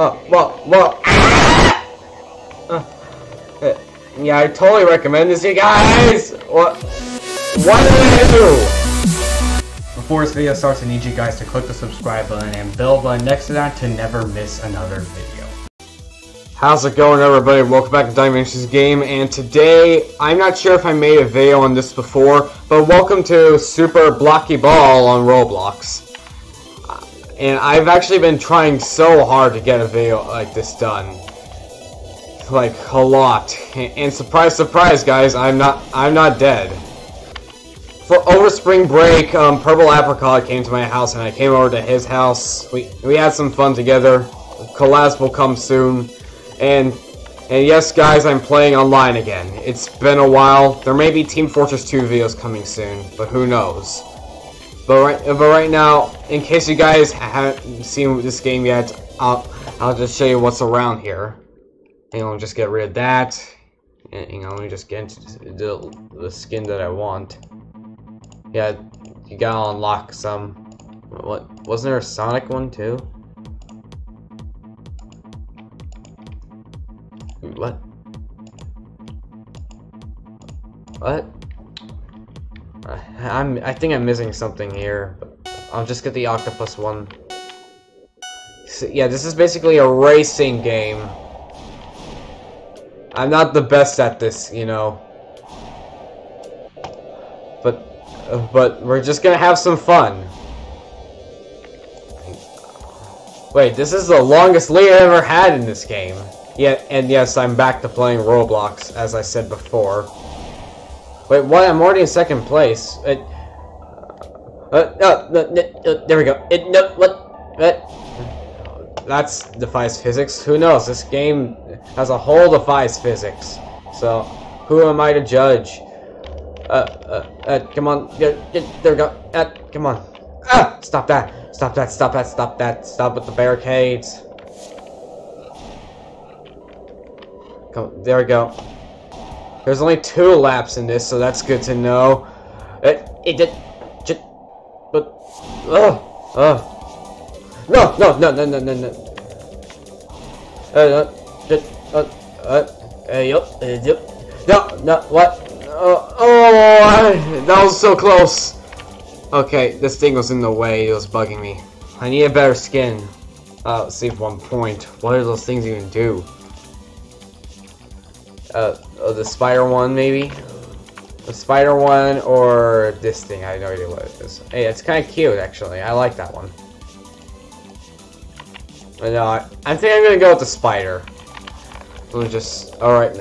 oh, well. Uh, uh, yeah, I totally recommend this, you guys. What? What did I do? Before this video starts, I need you guys to click the subscribe button and bell button next to that to never miss another video. How's it going everybody? Welcome back to Dimensions Game and today, I'm not sure if I made a video on this before, but welcome to Super Blocky Ball on Roblox. And I've actually been trying so hard to get a video like this done. Like, a lot. And surprise, surprise guys, I'm not, I'm not dead. For over spring break, um, Purple Apricot came to my house and I came over to his house. We, we had some fun together. Collabs will come soon. And and yes, guys, I'm playing online again. It's been a while. There may be Team Fortress 2 videos coming soon, but who knows. But right, but right now, in case you guys haven't seen this game yet, I'll, I'll just show you what's around here. Hang on, just get rid of that. And hang on, let me just get the, the skin that I want. Yeah, you gotta unlock some. What? Wasn't there a Sonic one too? What? What? I'm. I think I'm missing something here. I'll just get the octopus one. So, yeah, this is basically a racing game. I'm not the best at this, you know. But, but we're just gonna have some fun. Wait, this is the longest lead I ever had in this game. Yeah, and yes, I'm back to playing Roblox, as I said before. Wait, what? I'm already in second place. It, uh, uh, uh, there we go. It, no, what? What? That's defies physics. Who knows? This game as a whole defies physics. So, who am I to judge? Uh, uh, uh come on. There, there we go. Uh, come on. Ah! Stop that. Stop that. Stop that. Stop that. Stop with the barricades. Come, there we go. There's only two laps in this, so that's good to know. It, it did, just, but, oh, oh, no, no, no, no, no, no, no. Uh, just, uh, uh, uh, yep, uh, yep. No, no, what? Uh, oh, that was so close. Okay, this thing was in the way. It was bugging me. I need a better skin. Uh, save one point. What do those things even do? uh, the spider one maybe? The spider one or this thing I have no idea what it is. Hey it's kind of cute actually. I like that one. But uh, no I, think I'm gonna go with the spider. Let me just all right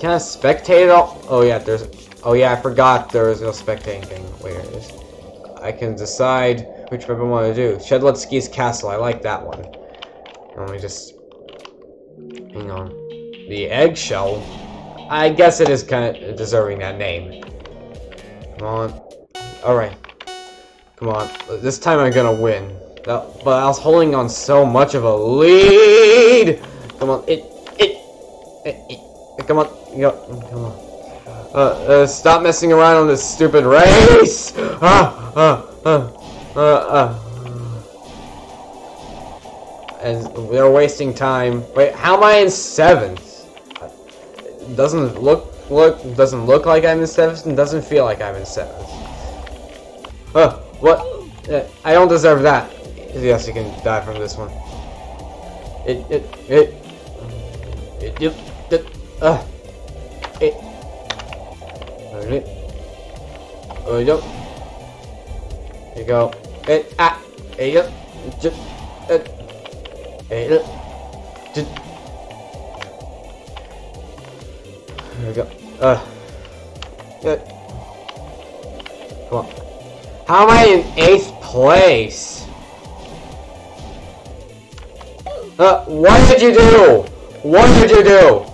can I spectate it all oh yeah there's oh yeah I forgot there was no spectating thing. Where it is I can decide which weapon I want to do. Shedletsky's castle I like that one. Let me just hang on. The eggshell? I guess it is kind of deserving that name. Come on. Alright. Come on. This time I'm gonna win. but I was holding on so much of a lead! Come on. It. It. It. it come on. Come on. Uh, uh, stop messing around on this stupid race! Ah! Ah! Ah! Uh and they're wasting time. Wait, how am I in seventh? Doesn't look look doesn't look like I'm in seventh and doesn't feel like I'm in seventh. Oh, what? Uh, I don't deserve that. Yes, you can die from this one. It it it it it it uh it. it. Oh, yep. You go. It ah. Here you go. Just. It. Just. There we go. Uh. Good. Come on. How am I in eighth place? Uh, what did you do? What did you do?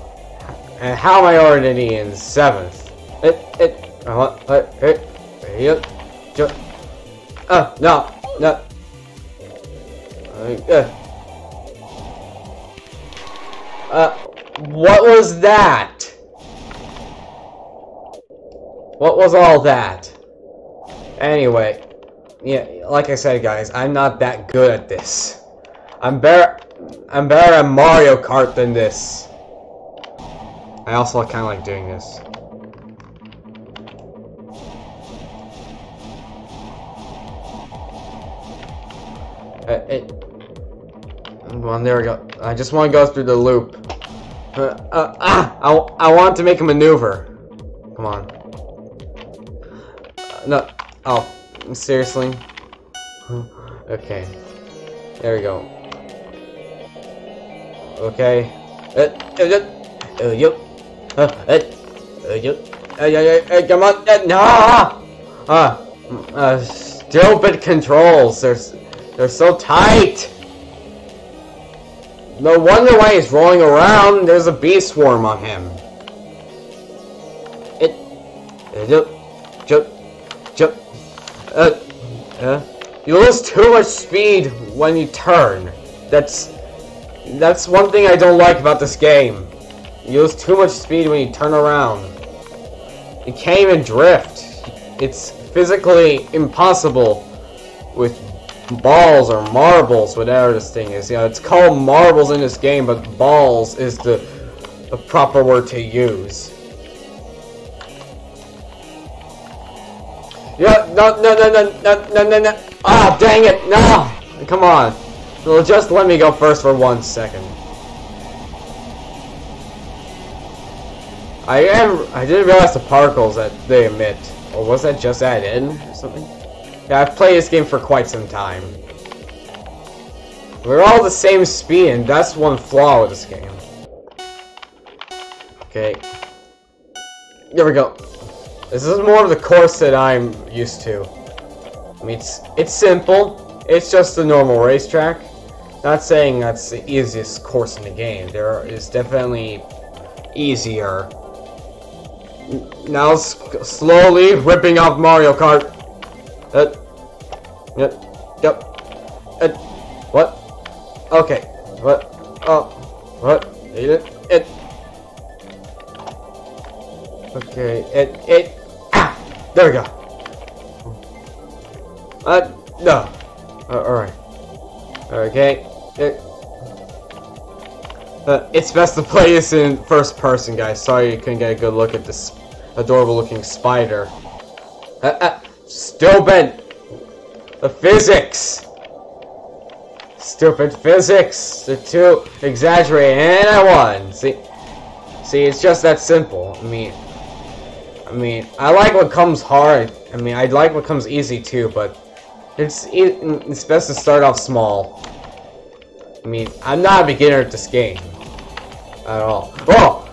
And how am I already in seventh? It, it, uh, uh, it, it, it, uh, no, no. Uh, uh, what was that? What was all that? Anyway, yeah, like I said, guys, I'm not that good at this. I'm better. I'm better at Mario Kart than this. I also kind of like doing this. Uh, it, well, there we go. I just want to go through the loop. Uh, uh, ah! I, I want to make a maneuver. Come on. Uh, no. Oh, seriously? okay. There we go. Okay. Uh, uh, uh, yep. Uh, uh, uh, yep. Uh, yeah, yeah, come on. Uh, no! Uh, uh, stupid controls. They're, they're so tight. No wonder why he's rolling around. There's a bee swarm on him. It. Jump. Jump. Uh. Uh. You lose too much speed when you turn. That's. That's one thing I don't like about this game. You lose too much speed when you turn around. You can't even drift. It's physically impossible with balls or marbles, whatever this thing is. You know, it's called marbles in this game, but balls is the, the proper word to use. No, no, no, no, no, no, no, no. Ah, dang it, no! Come on. Well, just let me go first for one second. I am. I didn't realize the particles that they emit, or was that just added in or something? Yeah, I've played this game for quite some time. We're all the same speed, and that's one flaw with this game. Okay. There we go. This is more of the course that I'm used to. I mean, it's, it's simple. It's just a normal racetrack. Not saying that's the easiest course in the game. There is definitely easier. Now slowly ripping off Mario Kart. Uh, yep. Yep. Uh, what? Okay. What? Oh. What? It. It. Okay. It. It. There we go. Uh. No. Uh, Alright. Okay. Uh, it's best to play this in first person, guys. Sorry you couldn't get a good look at this adorable looking spider. Uh, uh, stupid! The physics! Stupid physics! They're too exaggerated, and I won! See? See, it's just that simple. I mean, I mean, I like what comes hard. I mean, I like what comes easy too, but it's, it's best to start off small. I mean, I'm not a beginner at this game. At all. Oh!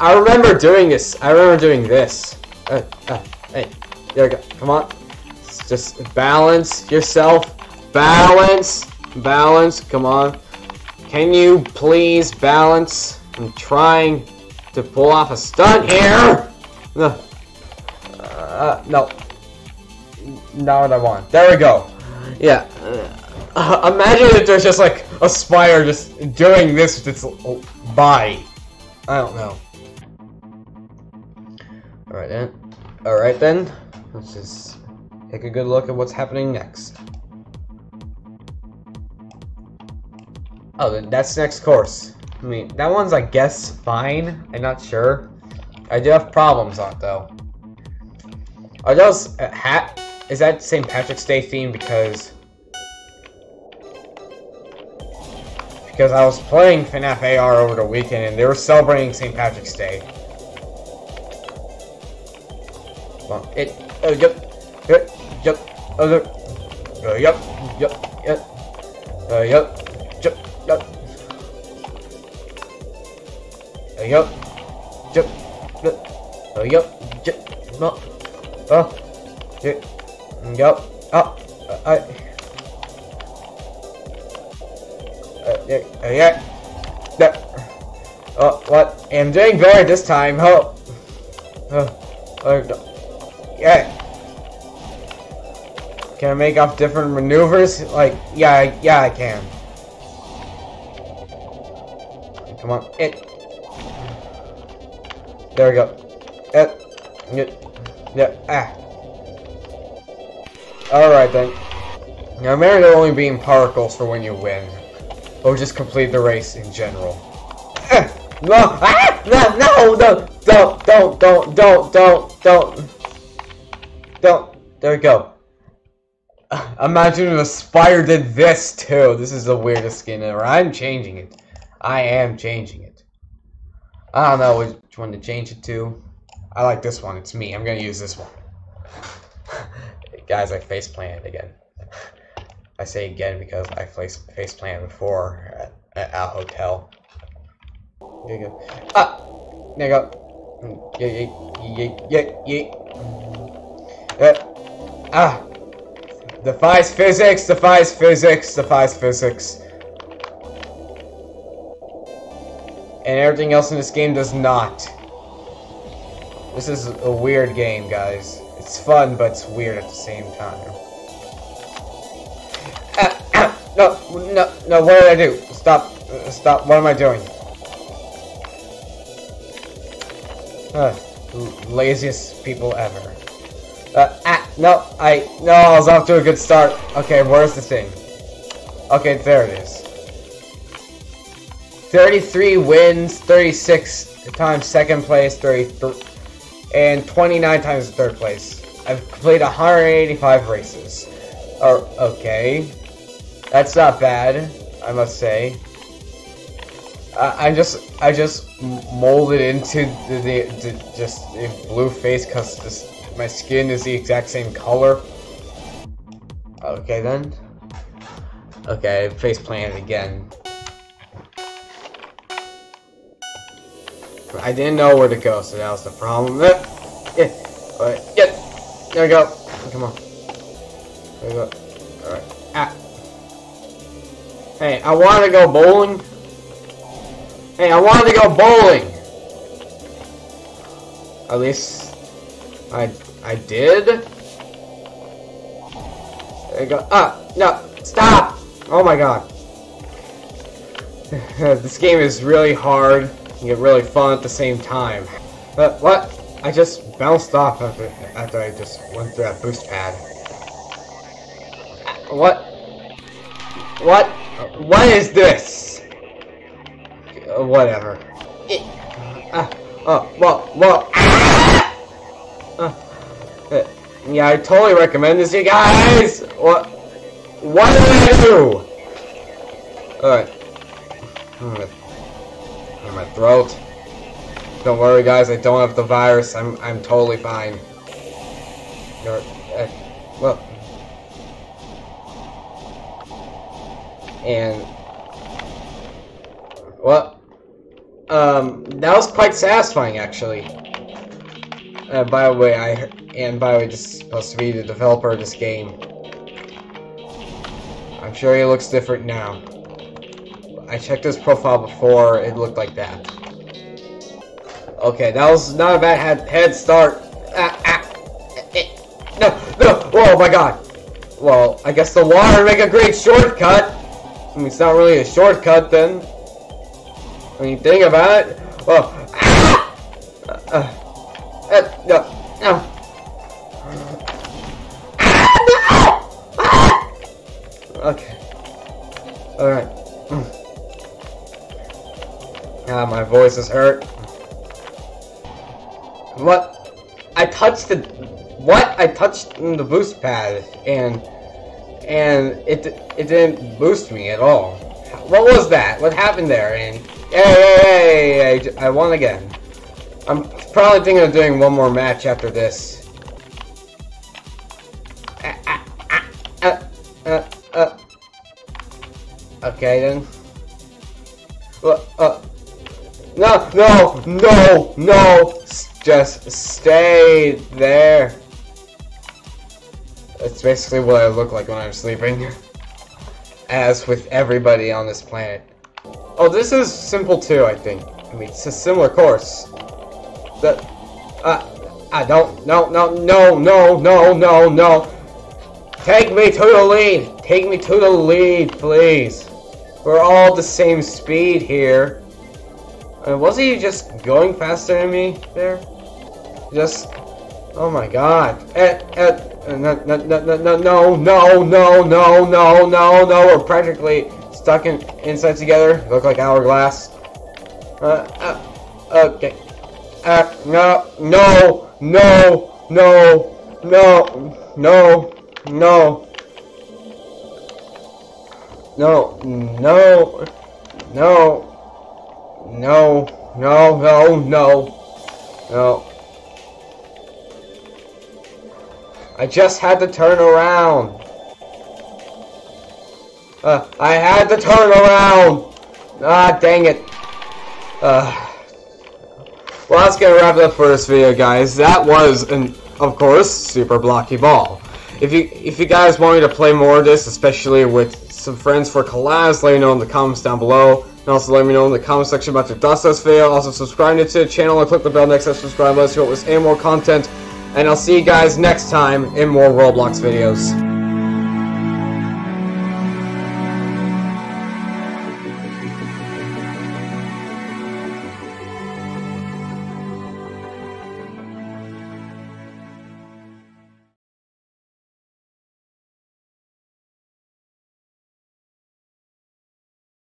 I remember doing this. I remember doing this. Uh, uh, hey, there we go. Come on. Just balance yourself. Balance. Balance. Come on. Can you please balance? I'm trying to pull off a stunt here. No. Uh, no. Not what I want. There we go. Yeah. Uh, imagine if there's just like a spider just doing this with its body. I don't know. Alright then. Alright then. Let's just take a good look at what's happening next. Oh, then that's next course. I mean, that one's, I guess, fine. I'm not sure. I do have problems on it, though. Are those... Uh, hat? Is that St. Patrick's Day theme? Because... Because I was playing FNAF AR over the weekend, and they were celebrating St. Patrick's Day. Well, it... Uh, yep. Yep. Yep. Uh, yep. Yep. Yep. Uh, yep. Yep. Yep. There we go. Jump. Look. There we go. Jump. Not. Oh. Jump. Go. Up. Oh. Uh, I. Uh, yeah. Yeah. we Oh, what? I'm doing good this time. Help. Oh. Oh. oh. Yeah. Can I make up different maneuvers? Like, yeah, yeah, I can. Come on. It. There we go. It. Yeah. Yeah. Ah. Alright then. Now, there only being particles for when you win. Or just complete the race in general. Eh, no! Ah! No! No! No! Don't! Don't! Don't! Don't! Don't! Don't! Don't! There we go. Imagine if the spider did this too. This is the weirdest skin ever. I'm changing it. I am changing it. I don't know which one to change it to. I like this one. It's me. I'm gonna use this one. Guys, I face planted again. I say again because I face face planted before at, at a hotel. There you go. Ah, there you go. Yeah, yeah, yeah, yeah, yeah. Ah. Defies physics, defies physics, defies physics. And everything else in this game does not. This is a weird game, guys. It's fun, but it's weird at the same time. Ah, ah, no, no, no, what did I do? Stop, stop, what am I doing? Uh, laziest people ever. Uh, ah, no, I, no, I was off to a good start. Okay, where's the thing? Okay, there it is. 33 wins, 36 times second place, 33, and 29 times third place. I've completed 185 races. Oh, okay. That's not bad, I must say. Uh, I just, I just molded into the, the, the just a blue face because my skin is the exact same color. Okay then. Okay, face planted again. I didn't know where to go, so that was the problem. Yeah, yeah, there we go. Come on. There we go. Alright. Ah. Hey, I want to go bowling. Hey, I wanted to go bowling. At least I I did. There you go. Ah, no, stop! Oh my god. this game is really hard and get really fun at the same time. But what? I just bounced off after, after I just went through that boost pad. What? What? What is this? Uh, whatever. Uh, oh, well, well. Uh, uh, yeah, I totally recommend this, you guys! What? What did I do? Alright. In my throat. Don't worry, guys. I don't have the virus. I'm I'm totally fine. You're, uh, well, and well, um, that was quite satisfying, actually. Uh, by the way, I and by the way, this is supposed to be the developer of this game. I'm sure he looks different now. I checked his profile before, it looked like that. Okay, that was not a bad head, head start. Ah, ah, eh, no, no, oh my god. Well, I guess the water make a great shortcut. I mean, it's not really a shortcut then. When you think about it. Well, ah, uh, uh, no, no. Ah, okay. Alright. Ah, my voice is hurt. What? I touched the... What? I touched the boost pad, and... And it, it didn't boost me at all. What was that? What happened there? And... Hey, hey, hey, I won again. I'm probably thinking of doing one more match after this. Ah, ah, ah, okay, then. Well, uh... No, no, no, no! Just stay there. That's basically what I look like when I'm sleeping. As with everybody on this planet. Oh, this is simple too, I think. I mean, it's a similar course. The, uh, I don't, no, no, no, no, no, no, no. Take me to the lead. Take me to the lead, please. We're all the same speed here. Uh, was he just going faster than me there? Just... Oh my god. Eh, eh, no, no, no, no, no, no, no, no, no, no, we're practically stuck in inside together. Look like hourglass. Uh, uh, okay. Uh, no, no, no, no, no, no, no. No, no, no, no, no, no, no, no. I just had to turn around. Uh, I had to turn around. Ah, dang it. Uh, well, that's gonna wrap it up for this video, guys. That was, an, of course, Super Blocky Ball. If you if you guys want me to play more of this, especially with some friends for collabs, let me know in the comments down below. And also let me know in the comment section about your thoughts on this video. Also subscribe to the channel and click the bell next to subscribe. Let's what was any more content. And I'll see you guys next time in more Roblox videos.